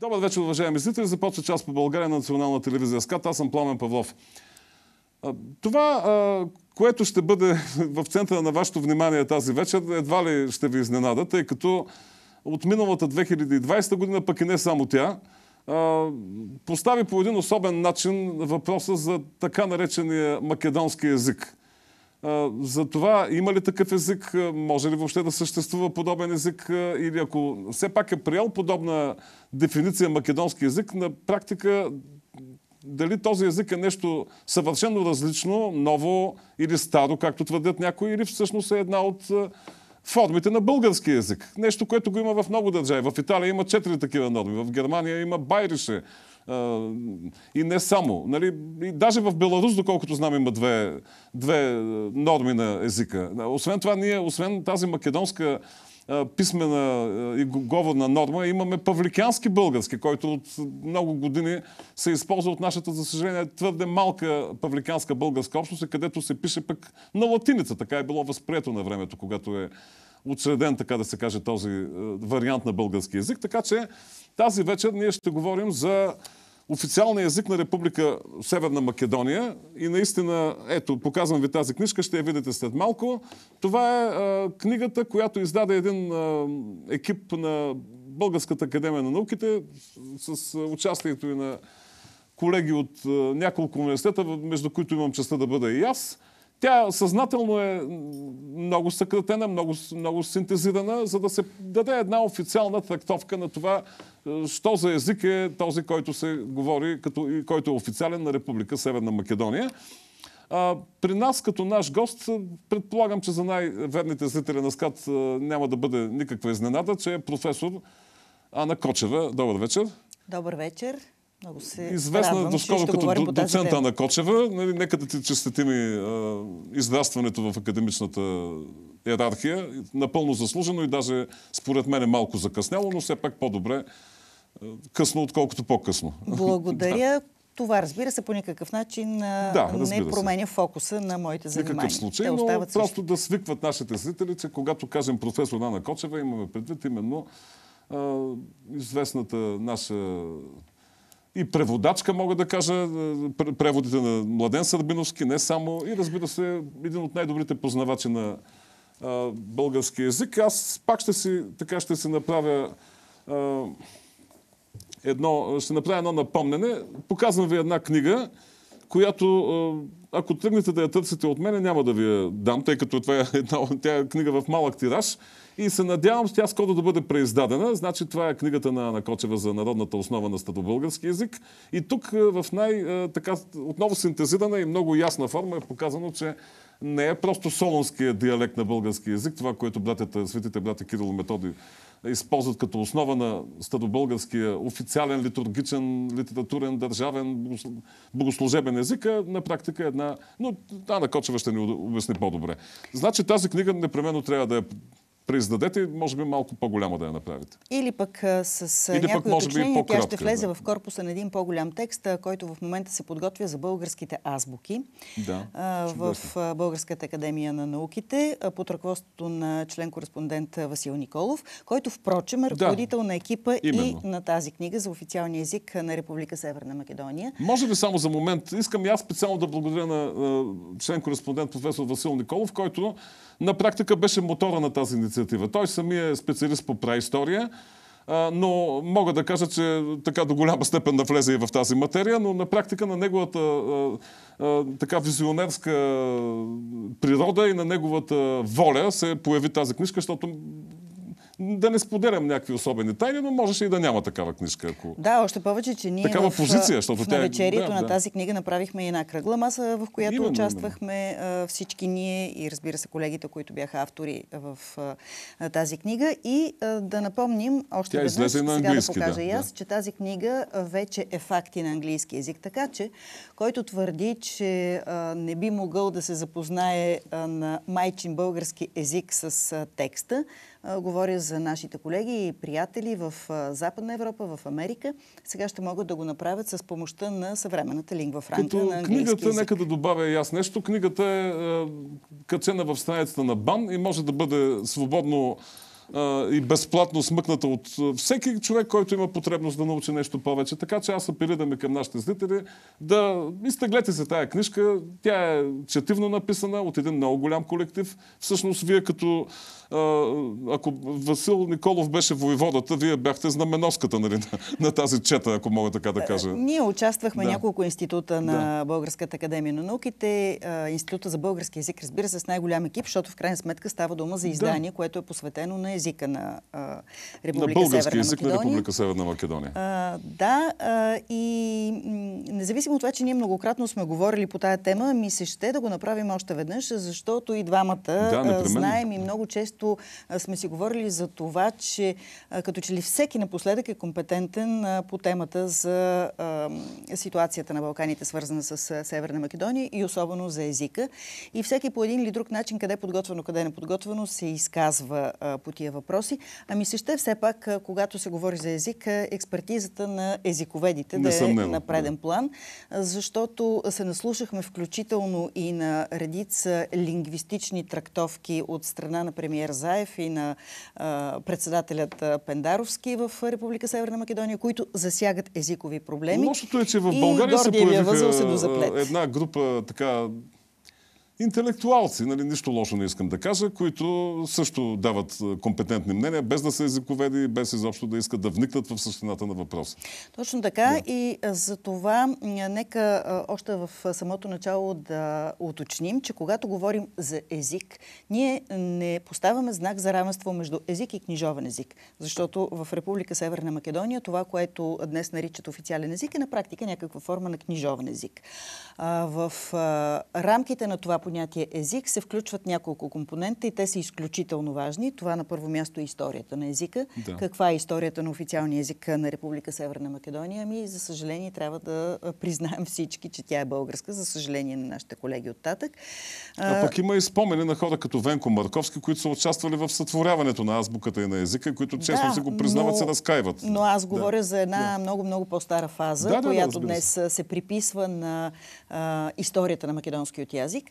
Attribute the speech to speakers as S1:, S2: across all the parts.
S1: Добър вечер, уважаеми зрители. Започва част по България на национална телевизия СКАТ. Аз съм Пламен Павлов. Това, което ще бъде в центъра на вашето внимание тази вечер, едва ли ще ви изненада, тъй като от миналата 2020 година, пък и не само тя, постави по един особен начин въпроса за така наречения македонски язик. За това има ли такъв език, може ли въобще да съществува подобен език или ако все пак е приел подобна дефиниция македонски език, на практика дали този език е нещо съвършено различно, ново или старо, както твърдят някои, или всъщност е една от формите на български язик. Нещо, което го има в много държави. В Италия има четири такива норми, в Германия има байрише, и не само. Нали? И даже в Беларус, доколкото знам, има две, две норми на езика. Освен това, ние, освен тази македонска писмена и говорна норма, имаме павликянски български, който от много години се използва от нашата, за съжаление, твърде малка павликянска българска общност, където се пише пък на латиница. Така е било възприето на времето, когато е учреден, така да се каже, този вариант на български язик. Така че тази вечер ние ще говорим за официалния език на Република Северна Македония. И наистина, ето, показвам ви тази книжка, ще я видите след малко. Това е а, книгата, която издаде един а, екип на Българската академия на науките с, с участието и на колеги от а, няколко университета, между които имам честа да бъда и аз. Тя съзнателно е много съкратена, много, много синтезирана, за да се даде една официална трактовка на това, е, що за език е този, който се говори, като, който е официален на Република Северна Македония. А, при нас, като наш гост, предполагам, че за най-верните зрители на СКАТ няма да бъде никаква изненада, че е професор Ана Кочева. Добър вечер.
S2: Добър вечер. Много се
S1: Известна
S2: радвам,
S1: доскоро като доцента на Кочева. Нали, нека да ти честити ми израстването в академичната иерархия. Напълно заслужено и даже според мен е малко закъсняло, но все пак по-добре късно, отколкото по-късно.
S2: Благодаря. Това, разбира се, по никакъв начин да, не променя се. фокуса на моите занимания.
S1: Никакъв случай, Те но просто също. да свикват нашите зрители, че когато кажем професор Ана Кочева, имаме предвид именно а, известната наша и преводачка, мога да кажа, преводите на Младен Сърбиновски, не само, и разбира се, един от най-добрите познавачи на а, български язик. Аз пак ще си, така ще си направя а, едно, ще направя едно напомнене. Показвам ви една книга, която, ако тръгнете да я търсите от мене, няма да ви я дам, тъй като това е една, тя е книга в малък тираж. И се надявам тя скоро да бъде преиздадена. Значи това е книгата на Ана Кочева за народната основа на стадобългарски язик. И тук в най- така отново синтезирана и много ясна форма е показано, че не е просто солонския диалект на български язик, това, което братята, светите брати Кирил Методи използват като основа на стадобългарския официален, литургичен, литературен, държавен, богослужебен език, на практика е една... Но Ана Кочева ще ни обясни по-добре. Значи тази книга непременно трябва да е преиздадете, може би малко по-голяма да я направите.
S2: Или пък с Или някои уточнения, тя ще влезе да. в корпуса на един по-голям текст, който в момента се подготвя за българските азбуки
S1: да,
S2: в Българската академия на науките под ръководството на член-кореспондент Васил Николов, който впрочем е ръководител да, на екипа именно. и на тази книга за официалния език на Република Северна Македония.
S1: Може ли само за момент, искам и аз специално да благодаря на член-кореспондент професор Васил Николов, който на практика беше мотора на тази инициатива. Той самия е специалист по праистория, но мога да кажа, че така до голяма степен да влезе и в тази материя, но на практика на неговата така визионерска природа и на неговата воля се появи тази книжка, защото да не споделям някакви особени тайни, но можеше и да няма такава книжка. Ако...
S2: Да, още повече, че ние
S1: такава в, позиция, защото
S2: в тя... навечерието да, на да. тази книга направихме една кръгла маса, в която именно, участвахме именно. всички ние и разбира се колегите, които бяха автори в тази книга. И да напомним още
S1: тя
S2: веднъж,
S1: сега да
S2: покажа
S1: да,
S2: и аз,
S1: да.
S2: че тази книга вече е факти на английски язик. Така че, който твърди, че не би могъл да се запознае на майчин български език с текста, говоря за нашите колеги и приятели в Западна Европа, в Америка, сега ще могат да го направят с помощта на съвременната лингва франка
S1: Като
S2: на
S1: книгата,
S2: език.
S1: нека да добавя и аз нещо, книгата е, качена в страницата на БАН и може да бъде свободно и безплатно смъкната от всеки човек, който има потребност да научи нещо повече. Така че аз апелираме към нашите зрители да изтеглете се тая книжка. Тя е четивно написана от един много голям колектив. Всъщност, вие като ако Васил Николов беше воеводата, вие бяхте знаменоската нали, на, на тази чета, ако мога така да кажа.
S2: Ние участвахме да. няколко института на да. Българската академия на науките, Института за български язик, разбира се, с най-голям екип, защото в крайна сметка става дума за издание, да. което е посветено на езика на Република
S1: на български
S2: Северна
S1: език
S2: Македония.
S1: на Република Северна Македония.
S2: А, да, а, и независимо от това, че ние многократно сме говорили по тая тема, ми се ще да го направим още веднъж, защото и двамата да, знаем и много често сме си говорили за това, че като че ли всеки напоследък е компетентен по темата за ситуацията на Балканите, свързана с Северна Македония и особено за езика. И всеки по един или друг начин, къде е подготвено, къде е неподготвено, се изказва по тия въпроси. Ами се ще все пак, когато се говори за език, експертизата на езиковедите да е на преден план, защото се наслушахме включително и на редица лингвистични трактовки от страна на премиер Заев и на председателят Пендаровски в Република Северна Македония, които засягат езикови проблеми.
S1: Лошото е, че в България се появиха една група така интелектуалци, нали, нищо лошо не искам да кажа, които също дават компетентни мнения, без да са езиковеди, без изобщо да искат да вникнат в същината на въпроса.
S2: Точно така да. и за това нека още в самото начало да уточним, че когато говорим за език, ние не поставяме знак за равенство между език и книжовен език, защото в Република Северна Македония това, което днес наричат официален език, е на практика някаква форма на книжовен език. В рамките на това понятие език се включват няколко компонента и те са изключително важни. Това на първо място е историята на езика. Да. Каква е историята на официалния език на Република Северна Македония? Ами, за съжаление, трябва да признаем всички, че тя е българска, за съжаление на нашите колеги от Татък.
S1: А, пък има и спомени на хора като Венко Марковски, които са участвали в сътворяването на азбуката и на езика, които често да, се го признават, но, се разкаиват.
S2: Но аз говоря да. за една много-много да. по-стара фаза, която днес се приписва на а, историята на македонският язик.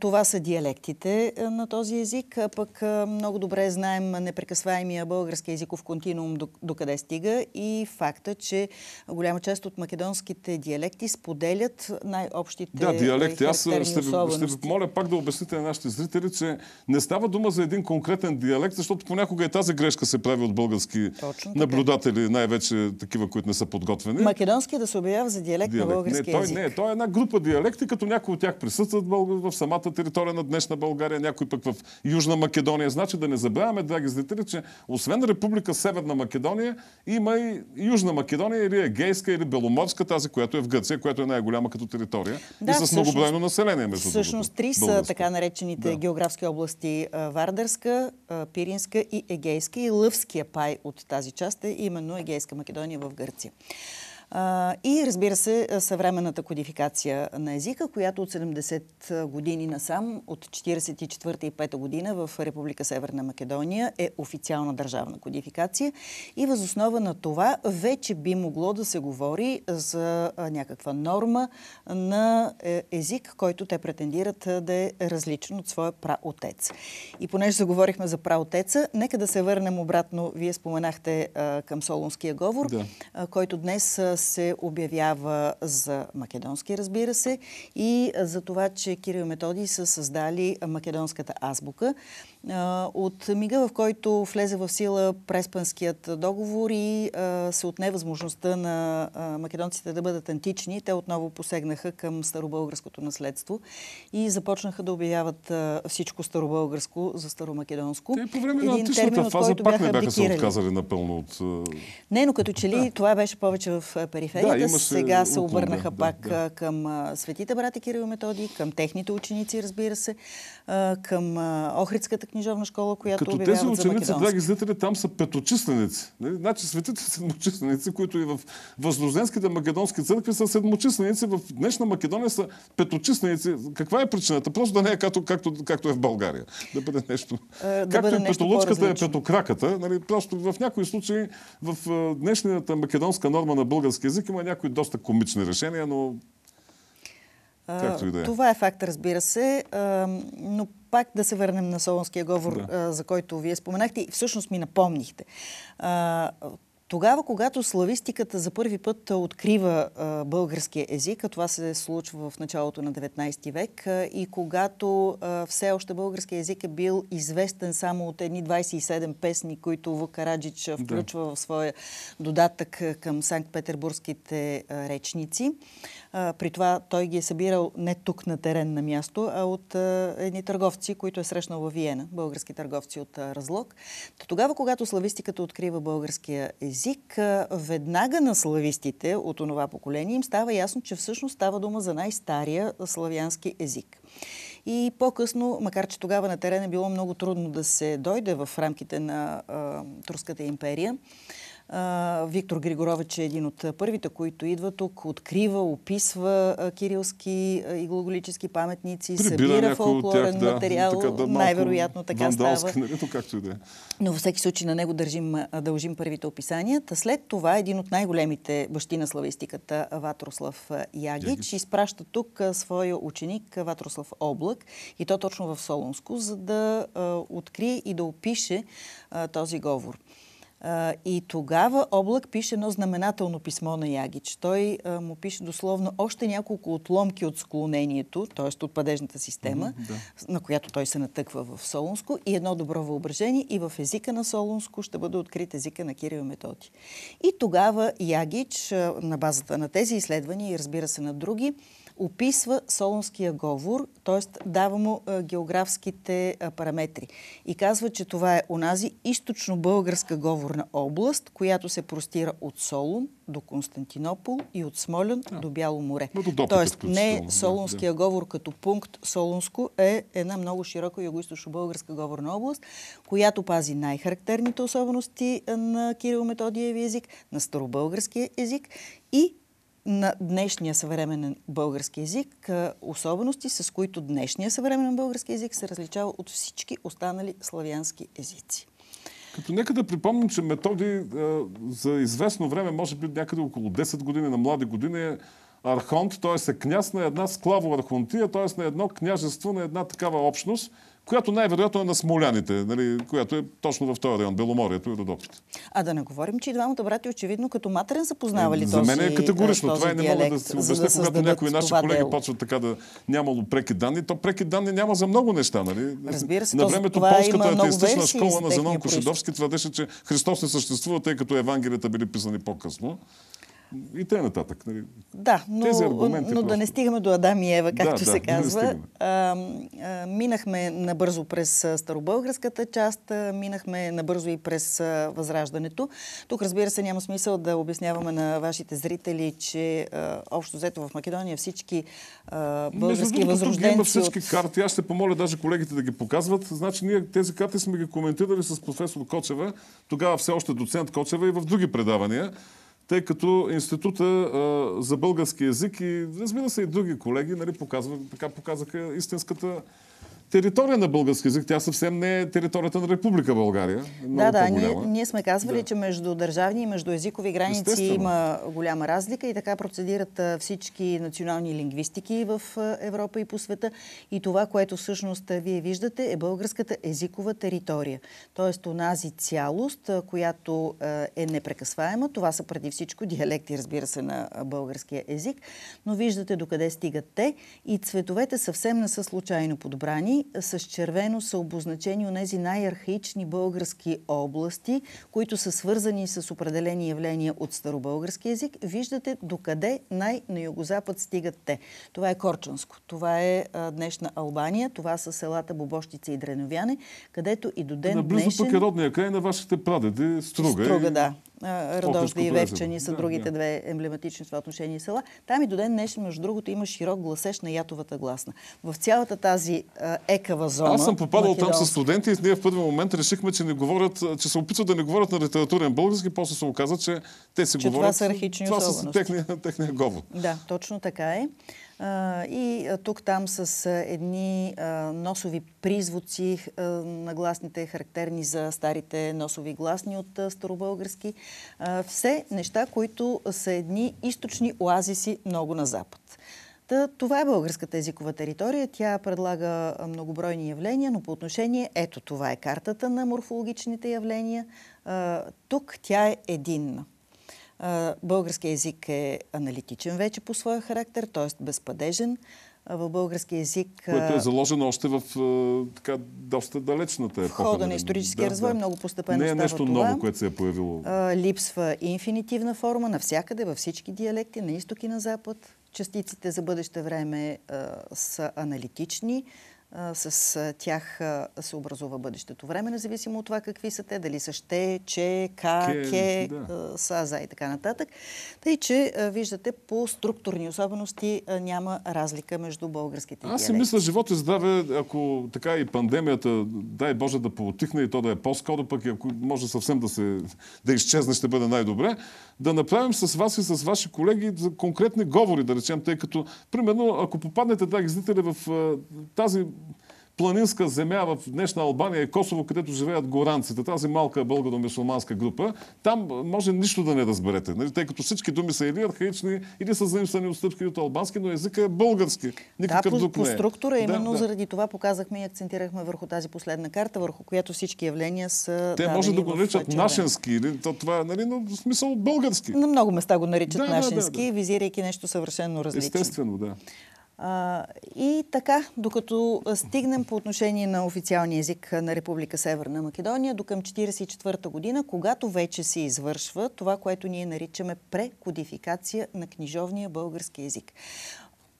S2: Това са диалектите на този език, а пък много добре знаем непрекъсваемия български езиков континуум до, къде стига и факта, че голяма част от македонските диалекти споделят най-общите
S1: Да, диалекти. Аз ще ви, ще ви моля пак да обясните на нашите зрители, че не става дума за един конкретен диалект, защото понякога и тази грешка се прави от български наблюдатели, най-вече такива, които не са подготвени.
S2: Македонски да се обявява за диалект, диалект. на български
S1: не, той,
S2: език.
S1: Не, той е една група диалекти, като някои от тях присъстват в самата територия на днешна България, някой пък в Южна Македония. Значи да не забравяме, драги зрители, че освен Република Северна Македония, има и Южна Македония или Егейска или Беломорска, тази, която е в Гърция, която е най-голяма като територия да, и с многобройно население. Между
S2: всъщност три са така наречените да. географски области Вардарска, Пиринска и Егейска и Лъвския пай от тази част е именно Егейска Македония в Гърция. И разбира се, съвременната кодификация на езика, която от 70 години насам, от 44 и 5 година в Република Северна Македония е официална държавна кодификация. И възоснова на това вече би могло да се говори за някаква норма на е, език, който те претендират да е различен от своя праотец. И понеже заговорихме за праотеца, нека да се върнем обратно. Вие споменахте към Солунския говор, да. който днес се обявява за македонски, разбира се, и за това, че Кирил Методи са създали македонската азбука. От мига, в който влезе в сила преспанският договор и се отне възможността на македонците да бъдат антични, те отново посегнаха към старобългарското наследство и започнаха да обявяват всичко старобългарско за старомакедонско.
S1: Те по време на античната фаза пак не бяха се отказали напълно от...
S2: Не, но като че ли това беше повече в периферията. Да, Сега се обърнаха да, пак да. към светите брати Кирил Методи, към техните ученици, разбира се, към Охридската книжовна школа, която
S1: Като тези ученици, драги зрители, там са петочисленици. Нали? Значи светите седмочисленици, които и в Възрожденските македонски църкви са седмочисленици, в днешна Македония са петочисленици. Каква е причината? Просто да не е както, както, както е в България. Да бъде нещо.
S2: Да както бъде
S1: и петолучката е петокраката. Нали? Просто в някои случаи в днешната македонска норма на български язик има някои доста комични решения, но
S2: Както и да е. Това е факт, разбира се. Но пак да се върнем на Солонския говор, да. за който вие споменахте и всъщност ми напомнихте. Тогава, когато славистиката за първи път открива а, българския език, а това се случва в началото на 19 век, а, и когато а, все още българския език е бил известен само от едни 27 песни, които Вукараджич включва да. в своя додатък към Санкт-Петербургските речници. При това той ги е събирал не тук на терен на място, а от едни търговци, които е срещнал във Виена, български търговци от Разлог. Тогава, когато славистиката открива българския език, а, веднага на славистите от това поколение им става ясно, че всъщност става дума за най-стария славянски език. И по-късно, макар че тогава на терен е било много трудно да се дойде в рамките на а, Турската империя, Виктор Григорович е един от първите, които идва тук, открива, описва кирилски и глаголически паметници,
S1: Прибира
S2: събира фолклорен
S1: тях, да,
S2: материал.
S1: Така, да,
S2: Най-вероятно така става.
S1: Нали, както и да е.
S2: Но във всеки случай на него държим, дължим първите описания. Та след това един от най-големите бащи на славистиката, Ватрослав Ягич, Ягич. изпраща тук своя ученик Ватрослав Облак и то точно в Солунско, за да открие и да опише този говор. И тогава Облак пише едно знаменателно писмо на Ягич. Той му пише дословно още няколко отломки от склонението, т.е. от падежната система, mm-hmm, да. на която той се натъква в Солунско, и едно добро въображение, и в езика на Солунско ще бъде открит езика на Кирил Методи. И тогава Ягич, на базата на тези изследвания и разбира се на други, описва Солунския говор, т.е. дава му а, географските а, параметри. И казва, че това е онази източно-българска говорна област, която се простира от Солун до Константинопол и от Смолен а, до Бяло море. Тоест не Солунския да, говор като пункт Солунско е една много широка юго-источно-българска говорна област, която пази най-характерните особености на Кирил Методиеви език, на старобългарския език и на днешния съвременен български язик, особености, с които днешния съвременен български язик се различава от всички останали славянски езици.
S1: Като нека да припомним, че Методи за известно време, може би някъде около 10 години на млади години е архонт, т.е. е княз на една склаво-архонтия, т.е. на едно княжество, на една такава общност, която най-вероятно е на Смоляните, нали, която е точно в този район, Беломорието и Родопите.
S2: А да не говорим, че и двамата брати очевидно като матерен са познавали
S1: този
S2: За
S1: мен е категорично. Това е не мога да си обясня, да когато някои наши колеги дело. почват така да нямало преки данни. То преки данни няма за много неща. Нали?
S2: Разбира се,
S1: на времето полската атеистична школа на Зенон Кошедовски твърдеше, че Христос не съществува, тъй като Евангелията били писани по-късно и те нататък. Нали?
S2: Да, но, Тези аргументи но просто... да не стигаме до Адам и Ева, както да, се да, казва. А, а, минахме набързо през старобългарската част, а, минахме набързо и през а, Възраждането. Тук, разбира се, няма смисъл да обясняваме на вашите зрители, че а, общо взето в Македония всички а, български възрожденци... Има
S1: всички карти. Аз ще помоля даже колегите да ги показват. Значи ние тези карти сме ги коментирали с професор Кочева, тогава все още доцент Кочева и в други предавания тъй като Института за български язик и разбира се и други колеги нали, показва, така показаха истинската територия на български язик. Тя съвсем не е територията на Република България.
S2: Да, да. Ние, ние сме казвали, да. че между държавни и между езикови граници Естествено. има голяма разлика и така процедират всички национални лингвистики в Европа и по света. И това, което всъщност вие виждате, е българската езикова територия. Тоест, онази цялост, която е непрекъсваема. Това са преди всичко диалекти, разбира се, на българския език. Но виждате докъде стигат те и цветовете съвсем не са случайно подбрани с червено са обозначени онези най-архаични български области, които са свързани с определени явления от старобългарски язик. Виждате докъде най-на югозапад стигат те. Това е Корчанско, това е а, днешна Албания, това са селата Бобощица и Дреновяне, където и до ден
S1: Наблизо
S2: днешен...
S1: пък е родния край на вашите прадеди, Струга.
S2: Струга, да. Радожда и Вевчани са да, другите да. две емблематични в това отношение села. Там и до ден днешен, между другото, има широк гласеж на ятовата гласна. В цялата тази а, екава зона...
S1: Аз съм попадал там с студенти и ние в първи момент решихме, че, не говорят, че се опитват да не говорят на литературен български, после се оказа, че те се
S2: че
S1: говорят...
S2: Това са архични
S1: Това са техния, техния говор.
S2: Да, точно така е. И тук-там с едни носови призвуци на гласните, характерни за старите носови гласни от старобългарски. Все неща, които са едни източни оазиси много на запад. Това е българската езикова територия. Тя предлага многобройни явления, но по отношение, ето това е картата на морфологичните явления. Тук тя е единна. Български език е аналитичен вече по своя характер, т.е. безпадежен в български език.
S1: Което е заложено още в така, доста далечната епоха.
S2: В хода на нали? историческия да, развой да. много постепенно
S1: Не е нещо
S2: това.
S1: ново, което се е появило.
S2: Липсва инфинитивна форма навсякъде, във всички диалекти, на изток и на запад. Частиците за бъдеще време са аналитични с тях се образува бъдещето време, независимо от това какви са те, дали са ще, че, ка, ке, ке да. са, за и така нататък. Тъй, че виждате по структурни особености няма разлика между българските
S1: Аз си мисля, живот и здраве, ако така и пандемията, дай Боже да поотихне и то да е по-скоро, пък и ако може съвсем да, се, да изчезне, ще бъде най-добре, да направим с вас и с ваши колеги за конкретни говори, да речем, тъй като, примерно, ако попаднете, драги зрители, в тази планинска земя в днешна Албания и Косово, където живеят горанците, тази малка българо-мусулманска група, там може нищо да не разберете, нали? тъй като всички думи са или архаични, или са заимствани от стъпки от албански, но езика е български.
S2: Никакъв да, по, по структура, именно да, заради това показахме и акцентирахме върху тази последна карта, върху която всички явления са.
S1: Те може да го наричат нашенски, или то, това, нали, но в смисъл български.
S2: На много места го наричат да, нашенски, да, да, да. визирайки нещо съвършено различно.
S1: Естествено, да.
S2: А, и така, докато стигнем по отношение на официалния език на Република Северна Македония до към 1944 година, когато вече се извършва това, което ние наричаме прекодификация на книжовния български език.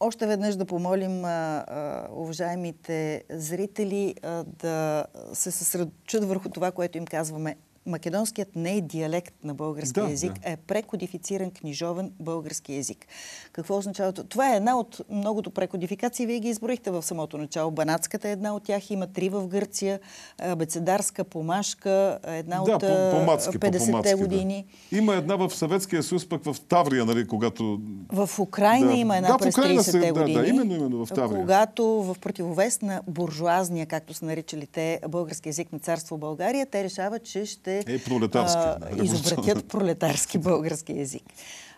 S2: Още веднъж да помолим а, а, уважаемите зрители а, да се съсредоточат върху това, което им казваме македонският не е диалект на български да, език, да. е прекодифициран книжовен български език. Какво означава това? Това е една от многото прекодификации. Вие ги изброихте в самото начало. Банатската е една от тях. Има три в Гърция. Бецедарска, Помашка, една
S1: да,
S2: от
S1: по
S2: 50-те години.
S1: Да. Има една в Съветския съюз, пък в Таврия, нали, когато...
S2: В Украина да. има една да, през 30-те
S1: години. Да, да, именно, именно в Таврия.
S2: Когато в противовес на буржуазния, както са наричали те, български език на царство България, те решават, че ще
S1: е, пролетарски.
S2: А, изобретят пролетарски български язик.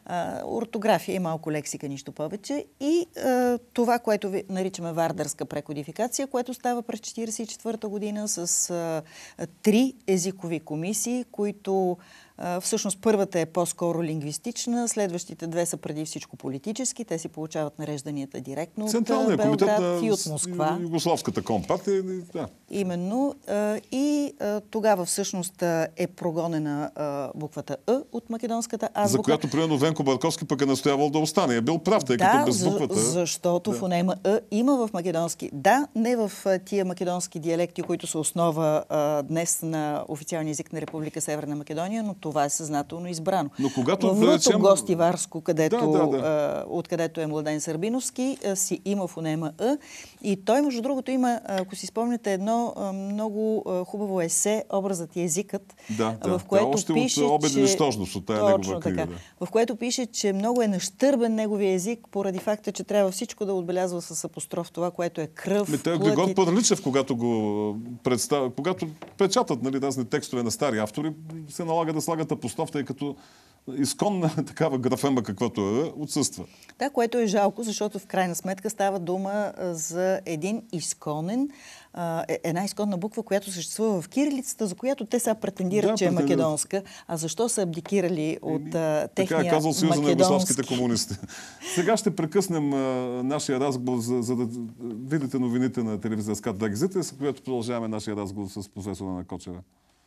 S2: А, ортография и малко лексика, нищо повече. И а, това, което ви наричаме вардърска прекодификация, което става през 1944 година с а, три езикови комисии, които Всъщност първата е по-скоро лингвистична, следващите две са преди всичко политически. Те си получават нарежданията директно от Белград и от Москва.
S1: Югославската компартия. Да.
S2: Именно. И тогава всъщност е прогонена буквата Е от македонската азбука.
S1: За която, примерно, Венко Барковски пък е настоявал да остане. Е бил прав, тъй
S2: да,
S1: като без буквата...
S2: защото да. фонема Е има в македонски. Да, не в тия македонски диалекти, които са основа днес на официалния език на Република Северна Македония, но това е съзнателно избрано.
S1: Но когато
S2: в речем... Гостиварско, където, да, да, да. откъдето е Младен Сърбиновски, си има фонема Е. И той, между другото, има, ако си спомняте, едно много хубаво есе, образът и езикът,
S1: да, да. в което да, пише, от че... нищожност от тая негова книга. Така,
S2: да. В което пише, че много е нащърбен неговия език, поради факта, че трябва всичко да отбелязва с апостроф това, което е кръв.
S1: Ами, той Григор Пърличев, когато го представя, когато печатат нали, разни текстове на стари автори, се налага да слагат апостроф, тъй като изконна такава графема, каквато е, отсъства.
S2: Да, което е жалко, защото в крайна сметка става дума за един изконен, е, една изконна буква, която съществува в кирилицата, за която те сега претендират, да, че е македонска. А защо са абдикирали от а, техния Така е казал Съюза на югославските
S1: комунисти. Сега ще прекъснем а, нашия разговор, за, за да видите новините на телевизия Скат Дагзите, с която продължаваме нашия разговор с професора на Кочева.